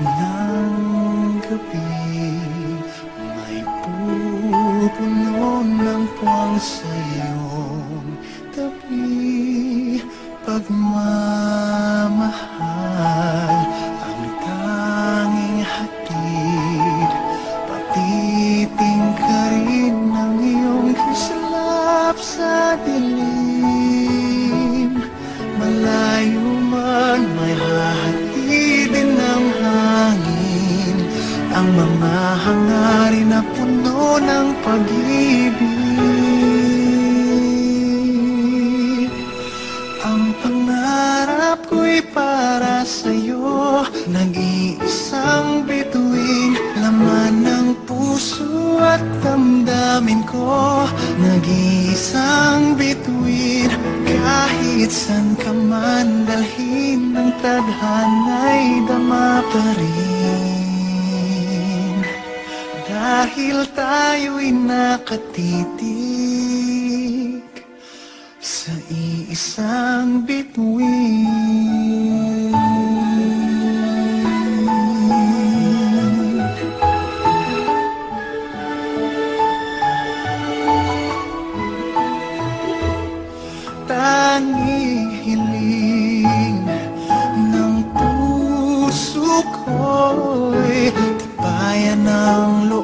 ng gabi May pupuno ng puwang sa iyong tabi Pagmahal Ang mga hangarin na puno ng pag-ibig. Ang pangarap ko'y para sa'yo Nag-iisang bituin. Laman ng puso at damdamin ko Nag-iisang bituin. Kahit san ka man Dalhin ng tadhana'y dama pa rin Dahil tayo'y nakatitig sa iisang bituin. Tanging hiling ng puso ko'y Tibayan ng loob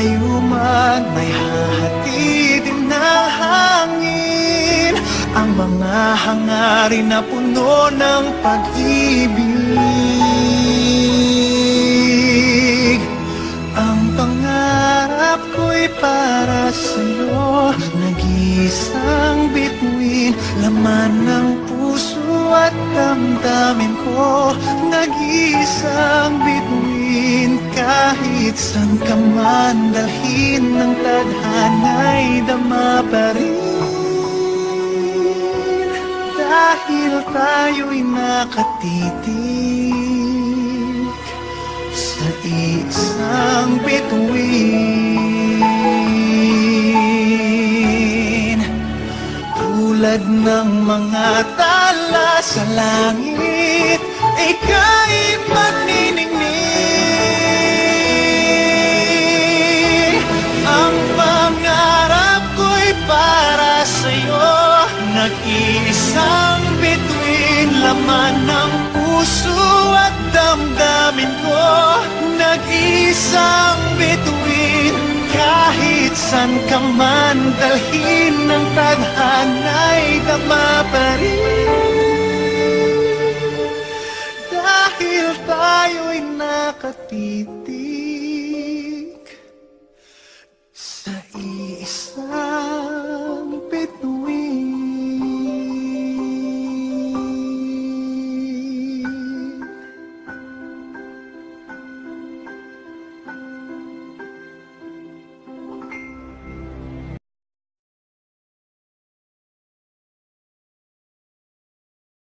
Malayo man may hahatidin na hangin. Ang mga hangarin na puno ng pag-ibig. Ang pangarap ko'y para sa'yo Nag-iisang bituin. Laman ng puso at damdamin ko Nag-iisang bituin Kahit san ka man Dalhin ng tadhana'y dama pa rin. Dahil tayo'y nakatitig sa isang bituin. Tulad ng mga tala sa langit Nag-iisang bituin Laman ng puso at damdamin ko. Nag-iisang bituin Kahit san ka man Dalhin ng tadhana'y dama pa rin. Dahil tayo'y nakatitig